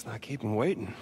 Let's not keep him waiting.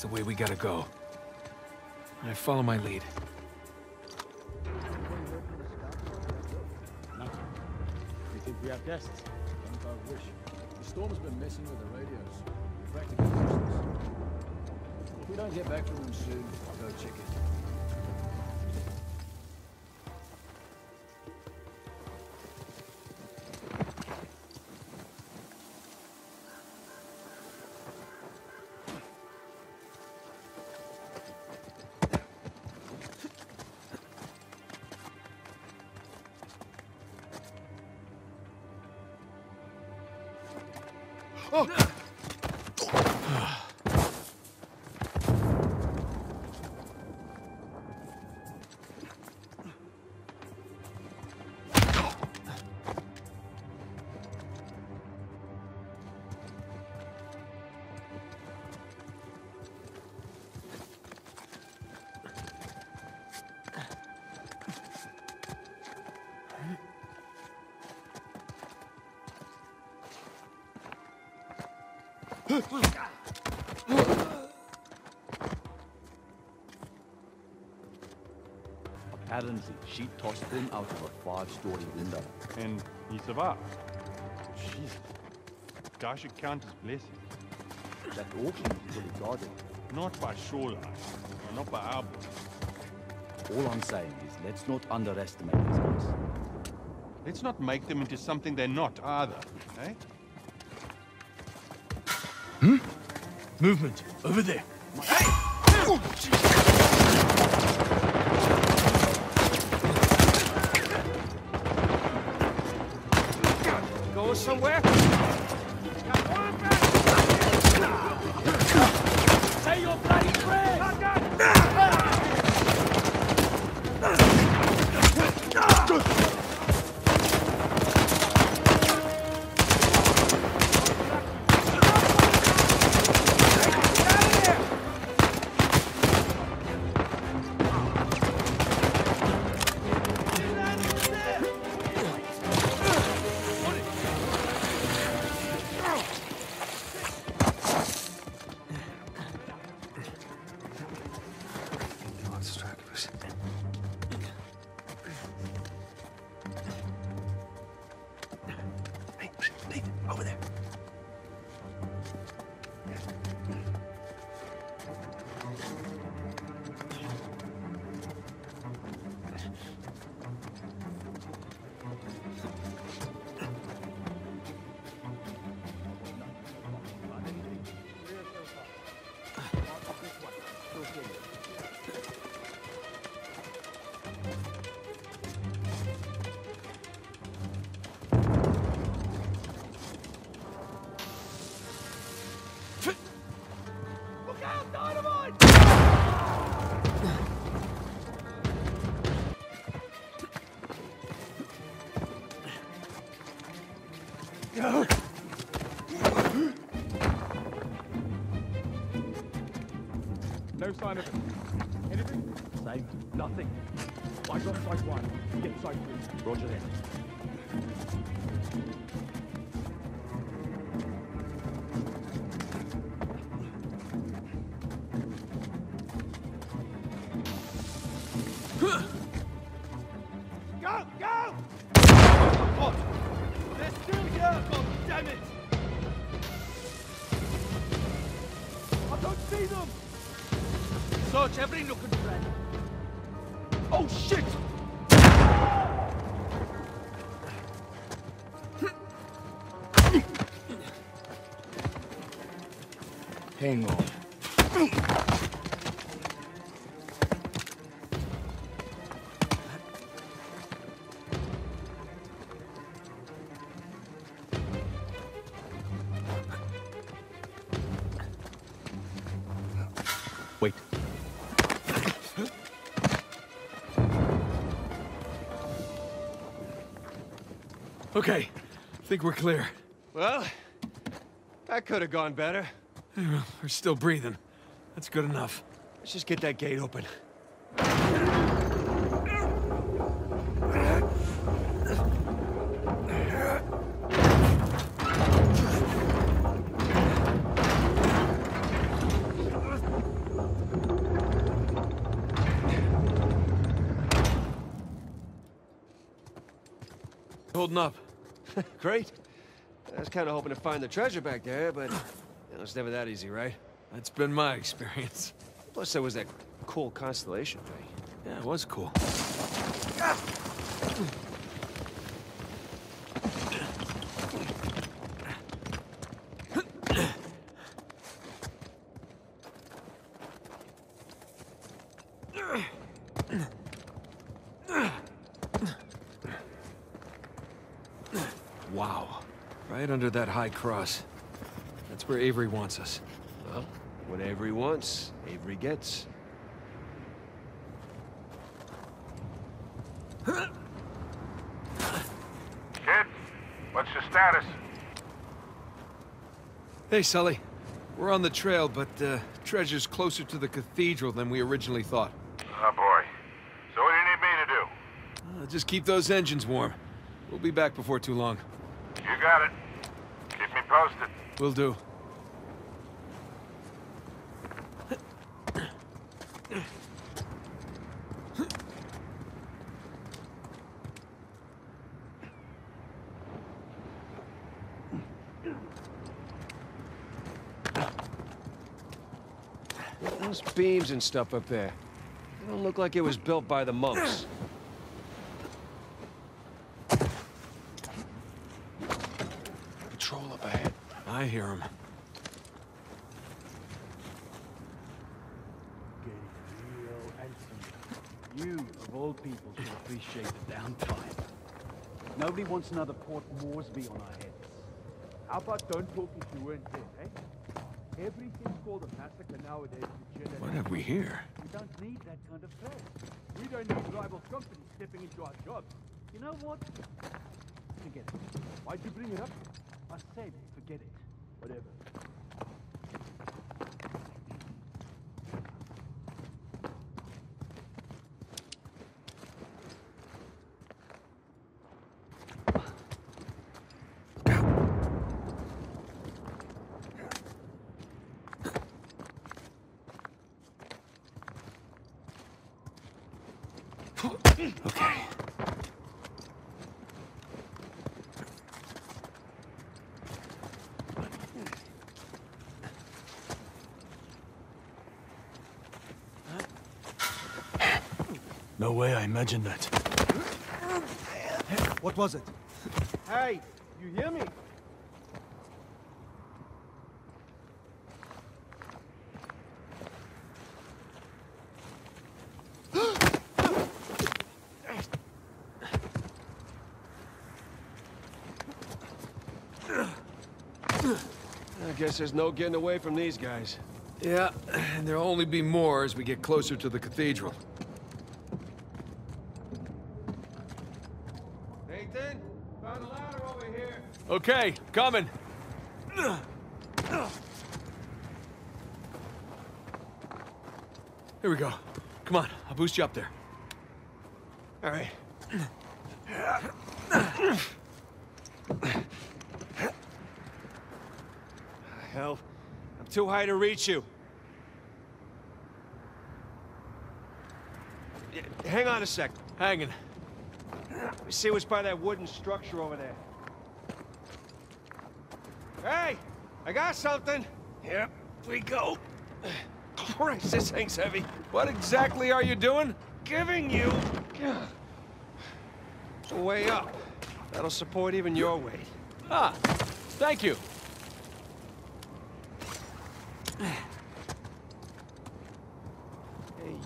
That's the way we gotta go. Right, follow my lead. You think we have guests? Don't I wish. The storm's been messing with the radios. Practically useless. If we don't get back from them soon, I'll go check it. Apparently, she tossed him out of a five-story window. And he survived. Jesus. Guy should count his blessings. That auction is fully guarded. Not by shoreline, or not by our boat. All I'm saying is, let's not underestimate these guys. Let's not make them into something they're not either, eh? Hmm? Movement! Over there! Go somewhere? I got site one. Get site three. Roger that. Go! Go! Hang on. Wait. Okay, I think we're clear. Well, that could have gone better. We're still breathing. That's good enough. Let's just get that gate open. Holding up. Great. I was kind of hoping to find the treasure back there, but you was never that easy, right? That's been my experience. Plus, there was that cool constellation thing. Yeah, it was cool. Wow. Right under that high cross. That's where Avery wants us. Well, what Avery wants, Avery gets. Kid, what's your status? Hey, Sully. We're on the trail, but uh, treasure's closer to the cathedral than we originally thought. Oh boy. So what do you need me to do? Uh, just keep those engines warm. We'll be back before too long. You got it. Keep me posted. Will do. Those beams and stuff up there. It don't look like it was built by the monks. Patrol up ahead. I hear him. Getting real handsome. You, of all people, should appreciate the downtime. Nobody wants another Port Moresby on our heads. How about don't talk if you weren't there, eh? Everything's called a massacre nowadays to generate... What have we here? We don't need that kind of threat. We don't need rival companies stepping into our jobs. You know what? Forget it. Why'd you bring it up? I said forget it. Whatever. Okay. No way I imagined that. What was it? Hey, you hear me? I guess there's no getting away from these guys. Yeah, and there'll only be more as we get closer to the cathedral. Nathan, found a ladder over here. Okay, coming. Here we go. Come on, I'll boost you up there. All right. Hell, I'm too high to reach you. Hang on a sec. Hanging. Let me see what's by that wooden structure over there. Hey, I got something. Yep, we go. Christ, this thing's heavy. What exactly are you doing? Giving you... a way up. That'll support even your weight. Ah, thank you. Hey,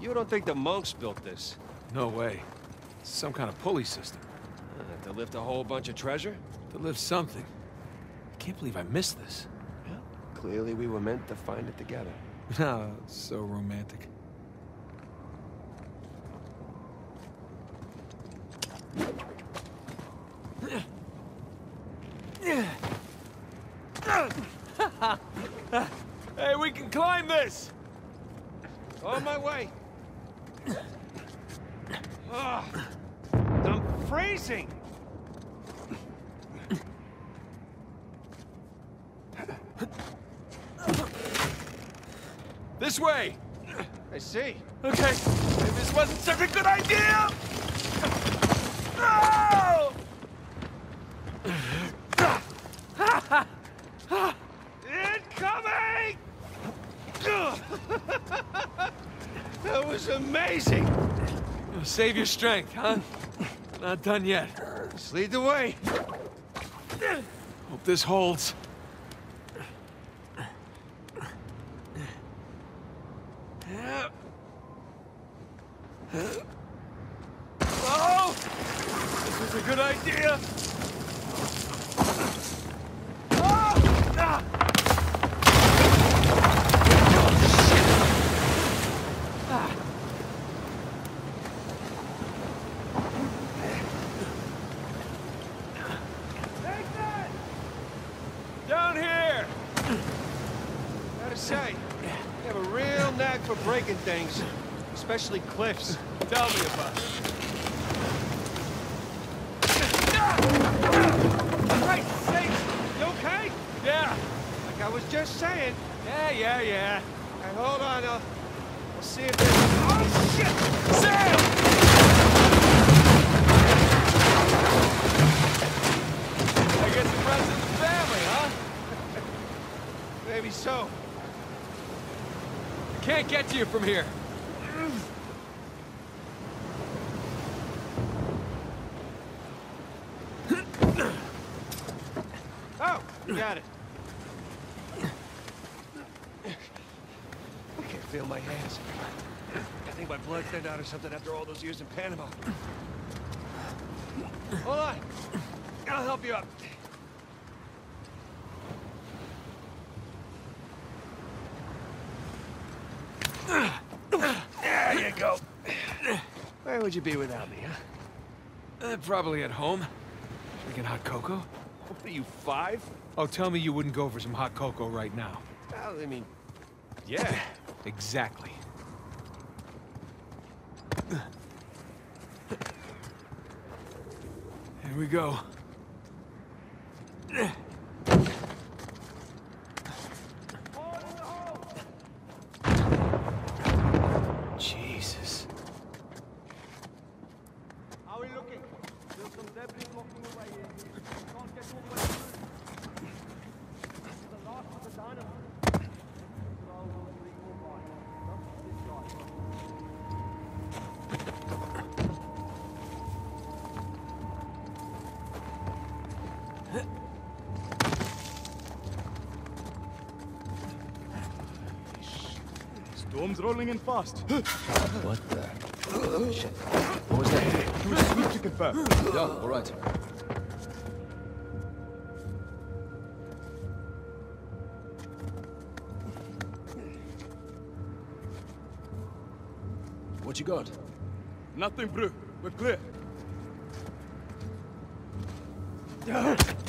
you don't think the monks built this? No way. It's some kind of pulley system. Uh, to lift a whole bunch of treasure? To lift something. I can't believe I missed this. Clearly we were meant to find it together. Ah, so romantic. hey, we can climb this! On my way. Ah, I'm freezing. This way! I see. Okay, maybe this wasn't such a good idea! No! Incoming! that was amazing. Save your strength, huh? Not done yet. Just lead the way. Hope this holds. Oh! This was a good idea! Ah! Ah! Down here! Gotta say, you have a real knack for breaking things, especially cliffs. Tell me about it. Christ's sakes! You okay? Yeah, Like I was just saying. yeah, yeah, yeah. Hey, hold on, I'll, I'll see if there's... Oh, shit! Sam! I guess it runs in the family, huh? Maybe so. Can't get to you from here. Oh, got it. I can't feel my hands. I think my blood thinned out or something after all those years in Panama. Hold on. I'll help you up. There you go. Where would you be without me, huh? Uh, probably at home. Drinking hot cocoa. What are you, five? Oh, tell me you wouldn't go for some hot cocoa right now. Well, I mean, yeah. Exactly. Here we go. Storm's rolling in fast. What the? Shit. What was that? Too sweet to confirm. Yeah, all right. What you got? Nothing, bro. We're clear.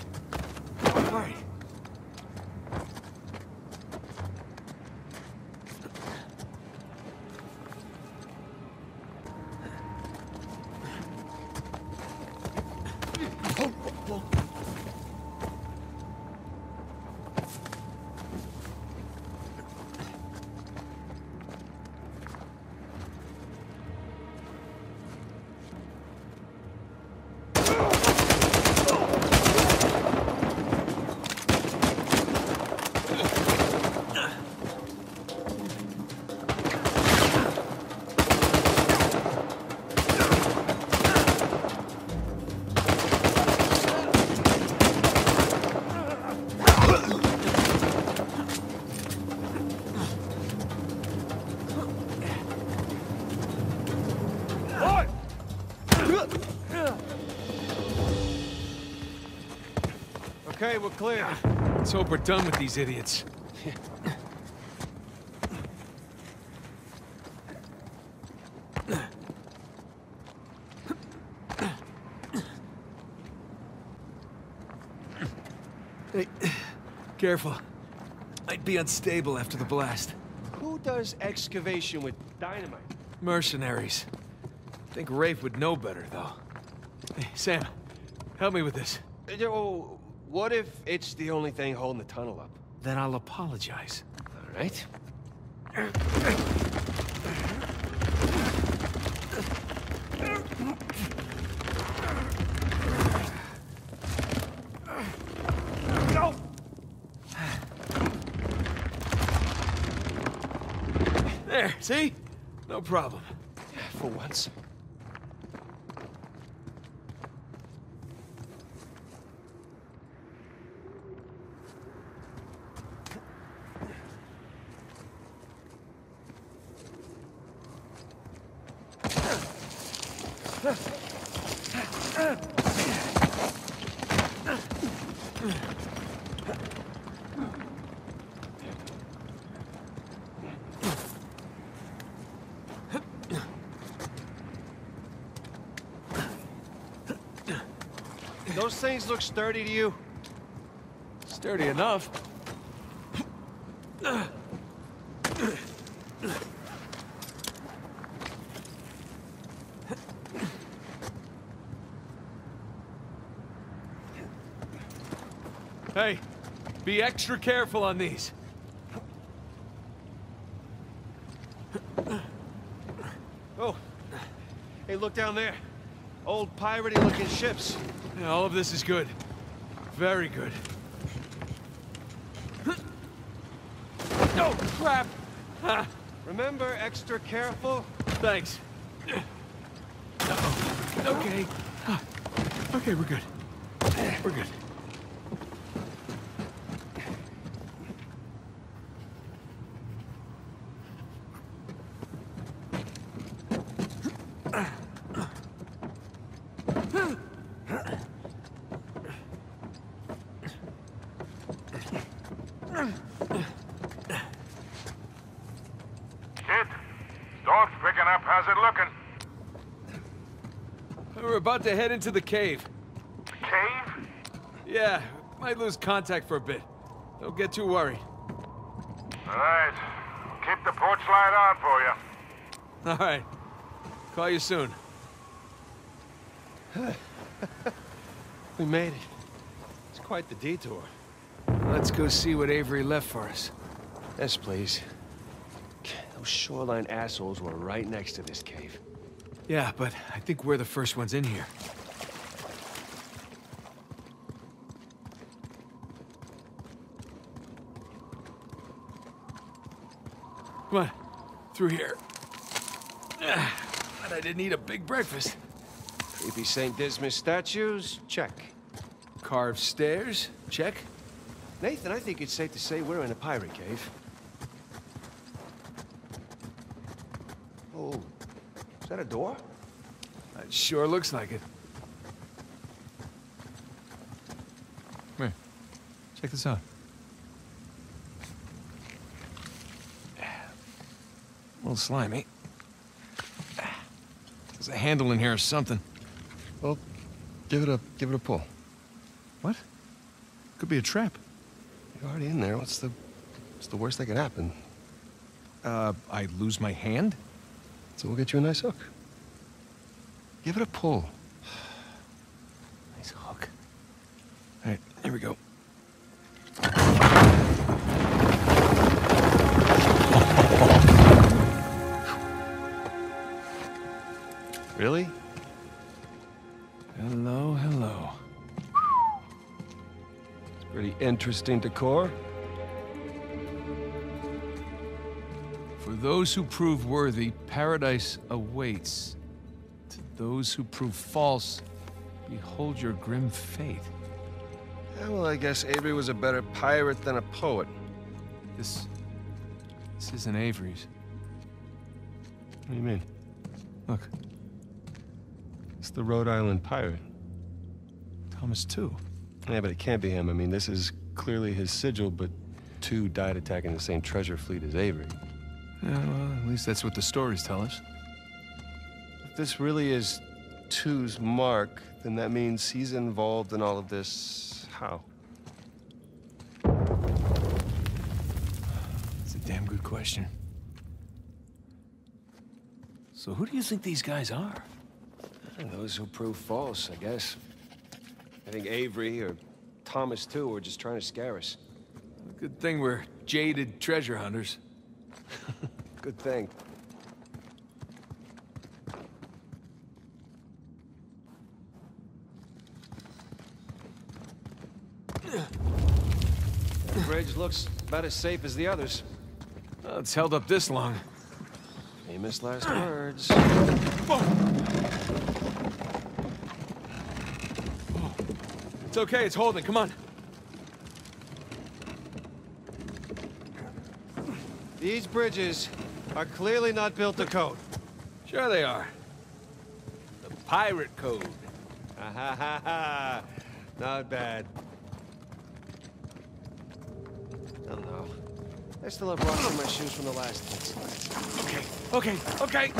Okay, we're clear. Let's hope we're done with these idiots. Hey, careful. Might be unstable after the blast. Who does excavation with dynamite? Mercenaries. Think Rafe would know better, though. Hey, Sam, help me with this. Oh, what if it's the only thing holding the tunnel up? Then I'll apologize. All right. There, see? No problem. For once. Those things look sturdy to you? Sturdy enough. Hey, be extra careful on these. Oh. Hey, look down there. Old piratey looking ships. Yeah, all of this is good. Very good. Oh, crap! Ah, Remember, extra careful? thanks. Uh-oh. Okay. Ah, Okay, we're good. We're good. Kid, dog's picking up. How's it looking? We're about to head into the cave. Cave? Yeah, might lose contact for a bit. Don't get too worried. All right. Keep the porch light on for you. All right. Call you soon. We made it. It's quite the detour. Let's go see what Avery left for us. Yes, please. Those shoreline assholes were right next to this cave. Yeah, but I think we're the first ones in here. Come on, through here. Ah, But I didn't eat a big breakfast. Creepy St. Dismas statues? Check. Carved stairs? Check. Nathan, I think it's safe to say we're in a pirate cave. Oh, is that a door? It sure looks like it. Come here. Check this out. A little slimy. There's a handle in here or something. Well, give it a give it a pull. What? Could be a trap. You're already in there. What's the what's the worst that could happen? Uh, I lose my hand? So we'll get you a nice hook. Give it a pull. Nice hook. All right, here we go. Pretty interesting decor. For those who prove worthy, paradise awaits. To those who prove false, behold your grim fate. Yeah, well, I guess Avery was a better pirate than a poet. This. This isn't Avery's. What do you mean? Look, It's the Rhode Island pirate. Thomas Tew. Yeah, but it can't be him. I mean, this is clearly his sigil, but Tew died attacking the same treasure fleet as Avery. Yeah, well, at least that's what the stories tell us. If this really is Tew's mark, then that means he's involved in all of this. How? It's a damn good question. So who do you think these guys are? Those who prove false, I guess. I think Avery or Thomas Tew, were just trying to scare us. Good thing we're jaded treasure hunters. Good thing. The bridge looks about as safe as the others. Well, it's held up this long. Famous last words. It's okay, it's holding. Come on. These bridges are clearly not built to code. Sure they are. The pirate code. Ha ha ha ha. Not bad. I don't know. I still have rocks in my shoes from the last. Okay, okay, okay.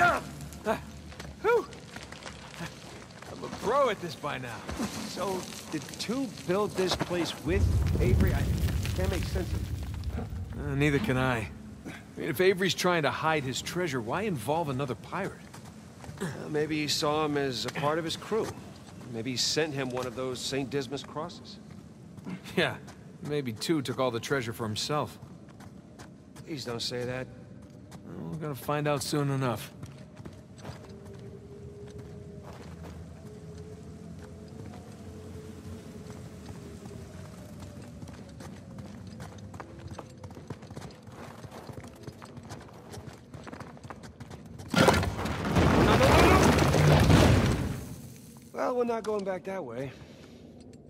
Ah, ah, whew. I'm a pro at this by now. So, did Tew build this place with Avery? I can't make sense of it. Uh, neither can I. I mean, if Avery's trying to hide his treasure, why involve another pirate? Uh, maybe he saw him as a part of his crew. Maybe he sent him one of those St. Dismas crosses. Yeah, maybe Tew took all the treasure for himself. Please don't say that. Well, we're gonna find out soon enough. Well, we're not going back that way.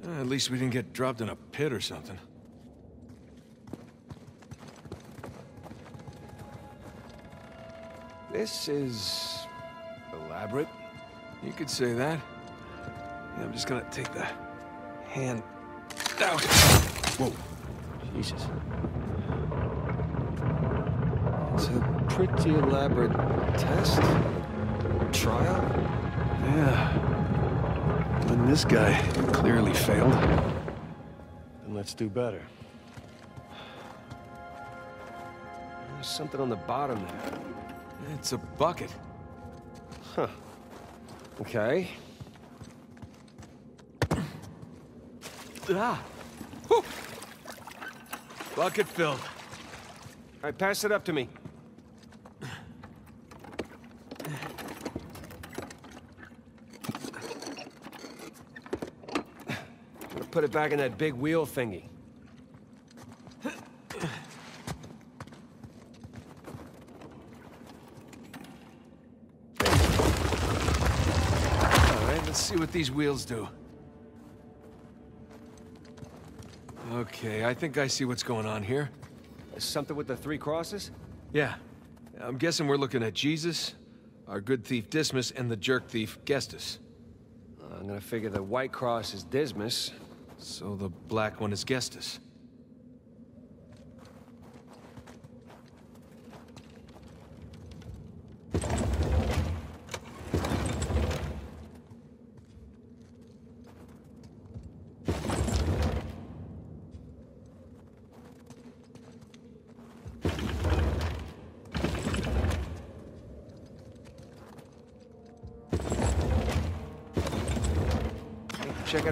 Uh, at least we didn't get dropped in a pit or something. This is... elaborate. You could say that. Yeah, I'm just gonna take the hand out. Whoa. Jesus. It's a pretty elaborate test? Trial? Yeah. And this guy clearly failed. Then let's do better. There's something on the bottom there. It's a bucket. Huh. Okay. Ah! Whew. Bucket filled. All right, pass it up to me. Gonna Put it back in that big wheel thingy. All right, let's see what these wheels do. Okay, I think I see what's going on here. Something with the three crosses? Yeah. I'm guessing we're looking at Jesus, our good thief Dismas, and the jerk thief Gestas. Uh, I'm gonna figure the white cross is Dismas. So the black one is Gestas.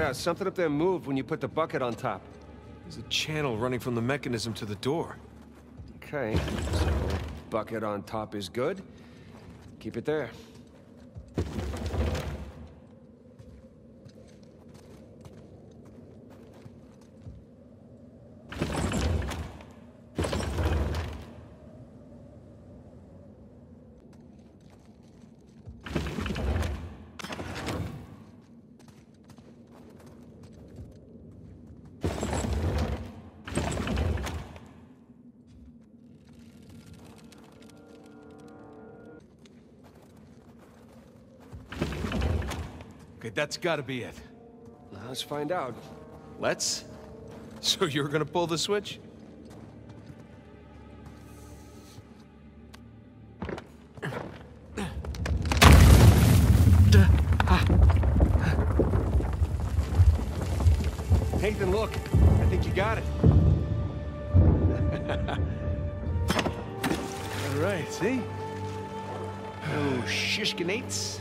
Out. Something up there moved when you put the bucket on top. There's a channel running from the mechanism to the door. Okay. So, bucket on top is good. Keep it there. That's gotta be it. Let's find out. Let's? So you're gonna pull the switch? Nathan, look. I think you got it. All right, see? Oh, shishkinates,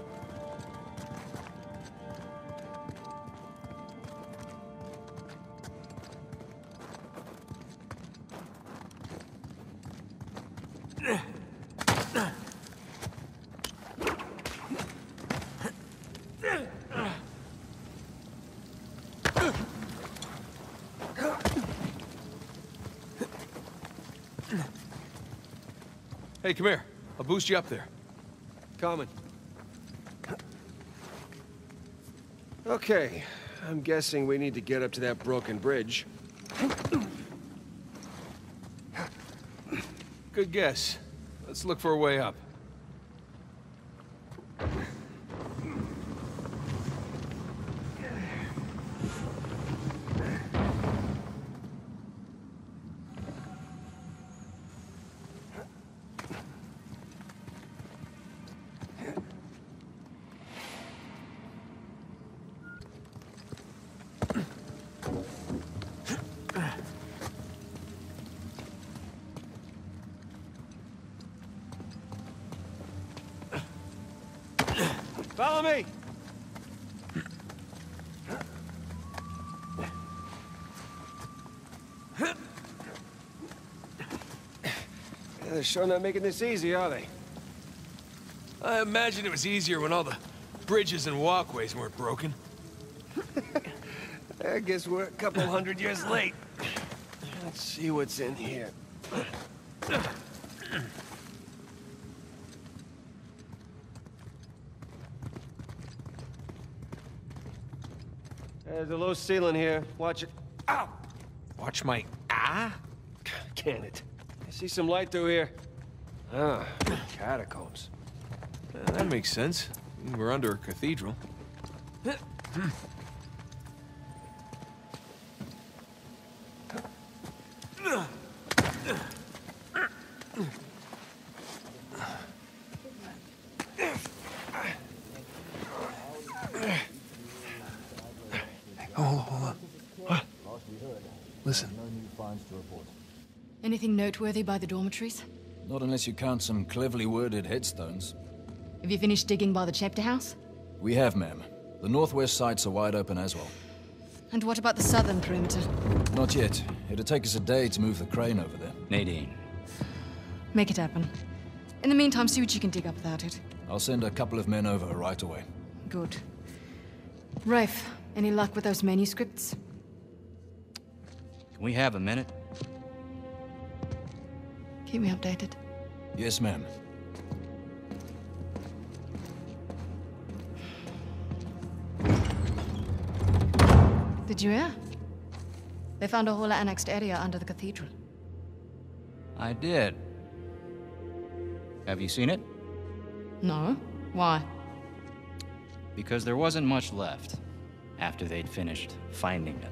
Hey, come here. I'll boost you up there. Coming. Okay, I'm guessing we need to get up to that broken bridge. Good guess. Let's look for a way up. They're sure not making this easy, are they? I imagine it was easier when all the bridges and walkways weren't broken. I guess we're a couple hundred years late. Let's see what's in here. There's a low ceiling here. Watch it. Ow! Watch my ah? Can it? I see some light through here. Ah, catacombs. Uh, that makes sense. We're under a cathedral. Hold on, hold on. What? Listen. Anything noteworthy by the dormitories? Not unless you count some cleverly worded headstones. Have you finished digging by the chapter house? We have, ma'am. The northwest sites are wide open as well. And what about the southern perimeter? Not yet. It'll take us a day to move the crane over there. Nadine. Make it happen. In the meantime, see what you can dig up without it. I'll send a couple of men over right away. Good. Rafe, any luck with those manuscripts? Can we have a minute? Keep me updated. Yes, ma'am. Did you hear? They found a whole annexed area under the cathedral. I did. Have you seen it? No? Why? Because there wasn't much left after they'd finished finding it.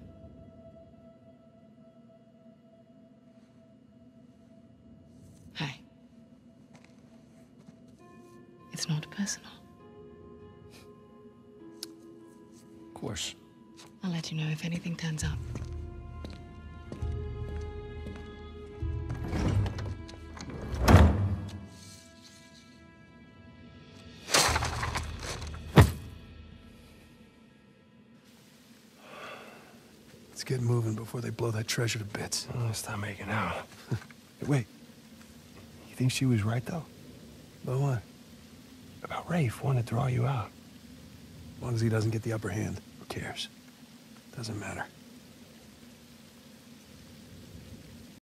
It's not personal. Of course. I'll let you know if anything turns up. Let's get moving before they blow that treasure to bits. Oh, stop making out. Hey, Wait. You think she was right, though? But what? About Rafe wanting to draw you out. As long as he doesn't get the upper hand, who cares? Doesn't matter.